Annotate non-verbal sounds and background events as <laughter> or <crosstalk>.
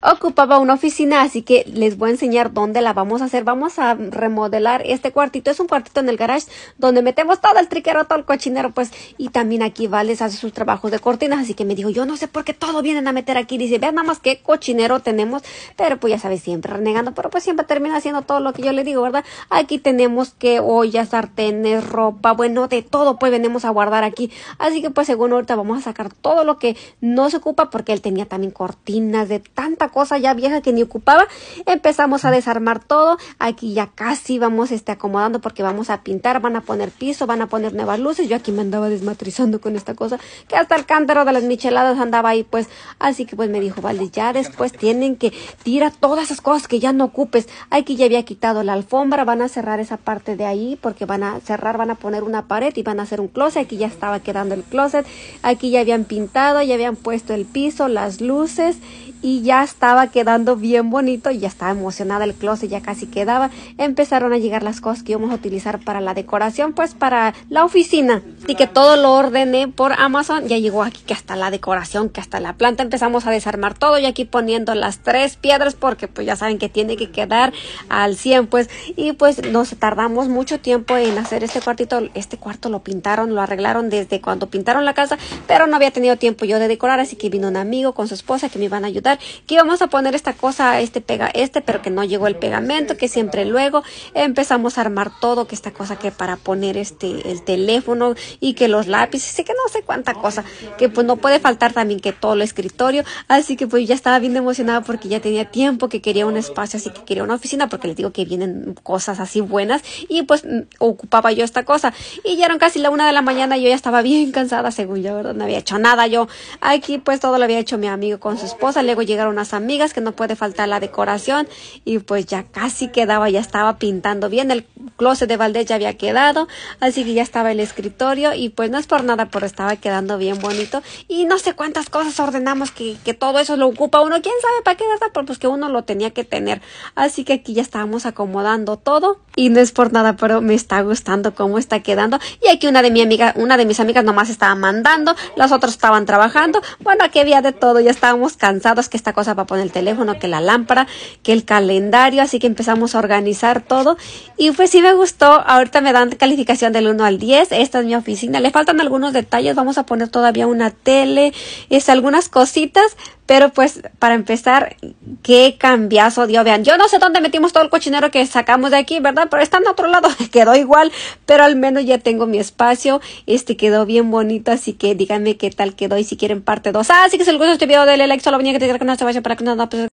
ocupaba una oficina, así que les voy a enseñar dónde la vamos a hacer. Vamos a remodelar este cuartito. Es un cuartito en el garage donde metemos todo el triquero, todo el cochinero, pues. Y también aquí Vales hace sus trabajos de cortinas, así que me dijo, yo no sé por qué todo vienen a meter aquí. Dice, vean nada más qué cochinero tenemos. Pero pues ya sabes, siempre renegando, pero pues siempre termina haciendo todo lo que yo le digo, ¿verdad? Aquí tenemos que ollas, sartenes, ropa, bueno, de todo pues venimos a guardar aquí. Así que pues según ahorita vamos a sacar todo lo que no se ocupa porque él tenía también cortinas de tanta cosa ya vieja que ni ocupaba. Empezamos a desarmar todo. Aquí ya casi vamos este, acomodando porque vamos a pintar, van a poner piso, van a poner nuevas luces. Yo aquí me andaba desmatrizando con esta cosa, que hasta el cántaro de las micheladas andaba ahí, pues. Así que pues me dijo, vale, ya después tienen que tirar todas esas cosas que ya no ocupes. Aquí ya había quitado la alfombra, van a cerrar esa parte de ahí porque van a cerrar, van a poner una pared y van a hacer un closet. Aquí ya estaba quedando el closet. Aquí ya habían pintado, ya habían puesto el piso, las luces y ya estaba quedando bien bonito y ya estaba emocionada el closet, ya casi quedaba. Empezaron a llegar las cosas que íbamos a utilizar para la decoración, pues para la oficina. Y que todo lo ordené por Amazon. Ya llegó aquí que hasta la decoración, que hasta la planta empezamos a desarmar todo y aquí poniendo las tres piedras porque pues ya saben que tiene que quedar al 100 pues. Y pues nos tardamos mucho tiempo en hacer este cuartito. Este cuarto lo pintaron, lo arreglaron desde cuando pintaron la casa, pero no había tenido tiempo yo de decorar, así que vino un amigo con su esposa que me iban a ayudar que íbamos a poner esta cosa, este pega, este, pero que no llegó el pegamento, que siempre luego empezamos a armar todo, que esta cosa que para poner este, el teléfono y que los lápices, y que no sé cuánta cosa, que pues no puede faltar también que todo el escritorio, así que pues ya estaba bien emocionada porque ya tenía tiempo, que quería un espacio, así que quería una oficina, porque les digo que vienen cosas así buenas, y pues ocupaba yo esta cosa, y ya eran casi la una de la mañana, yo ya estaba bien cansada, según yo, ¿verdad? No había hecho nada yo, aquí pues todo lo había hecho mi amigo con su esposa, luego llegaron unas amigas que no puede faltar la decoración y pues ya casi quedaba, ya estaba pintando bien, el closet de Valdés ya había quedado, así que ya estaba el escritorio y pues no es por nada, pero estaba quedando bien bonito. Y no sé cuántas cosas ordenamos que, que todo eso lo ocupa uno, quién sabe para qué, ¿verdad? Pero pues que uno lo tenía que tener, así que aquí ya estábamos acomodando todo y no es por nada, pero me está gustando cómo está quedando. Y aquí una de mi amiga, una de mis amigas nomás estaba mandando, las otras estaban trabajando, bueno, aquí había de todo, ya estábamos cansados que esta cosa para poner el teléfono, que la lámpara, que el calendario, así que empezamos a organizar todo. Y pues sí me gustó, ahorita me dan calificación del 1 al 10, esta es mi oficina, le faltan algunos detalles, vamos a poner todavía una tele, es algunas cositas, pero pues para empezar, qué cambiazo dio. Vean, yo no sé dónde metimos todo el cochinero que sacamos de aquí, ¿verdad? Pero está en otro lado, <laughs> quedó igual, pero al menos ya tengo mi espacio. Este quedó bien bonito, así que díganme qué tal quedó. Y si quieren parte 2. Ah, así que si les gusta este video, denle like, solo venía que te que no se vaya para que no, no, pues